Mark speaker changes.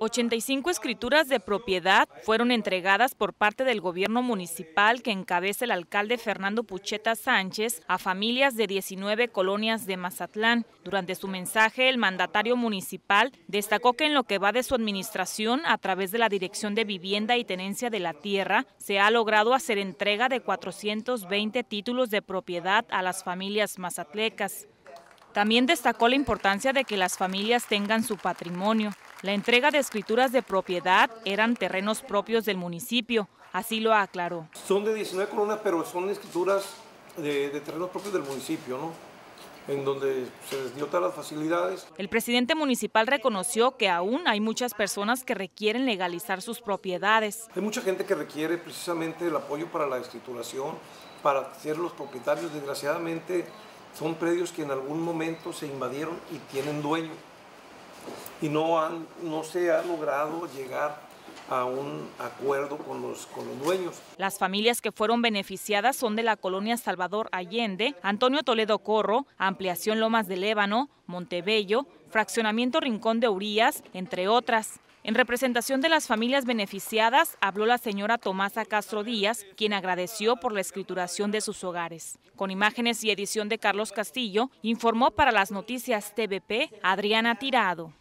Speaker 1: 85 escrituras de propiedad fueron entregadas por parte del gobierno municipal que encabeza el alcalde Fernando Pucheta Sánchez a familias de 19 colonias de Mazatlán. Durante su mensaje, el mandatario municipal destacó que en lo que va de su administración, a través de la Dirección de Vivienda y Tenencia de la Tierra, se ha logrado hacer entrega de 420 títulos de propiedad a las familias mazatlecas. También destacó la importancia de que las familias tengan su patrimonio. La entrega de escrituras de propiedad eran terrenos propios del municipio, así lo aclaró.
Speaker 2: Son de 19 colonias, pero son escrituras de, terrenos propios del municipio, ¿no? en donde se les dio todas las facilidades.
Speaker 1: El presidente municipal reconoció que aún hay muchas personas que requieren legalizar sus propiedades.
Speaker 2: Hay mucha gente que requiere precisamente el apoyo para la escrituración, para ser los propietarios. Desgraciadamente son predios que en algún momento se invadieron y tienen dueño. Y no, han, no se ha logrado llegar a un acuerdo con los, con los dueños.
Speaker 1: Las familias que fueron beneficiadas son de la colonia Salvador Allende, Antonio Toledo Corro, Ampliación Lomas de Lébano, Montebello, Fraccionamiento Rincón de Urías, entre otras. En representación de las familias beneficiadas, habló la señora Tomasa Castro Díaz, quien agradeció por la escrituración de sus hogares. Con imágenes y edición de Carlos Castillo, informó para las noticias TVP Adriana Tirado.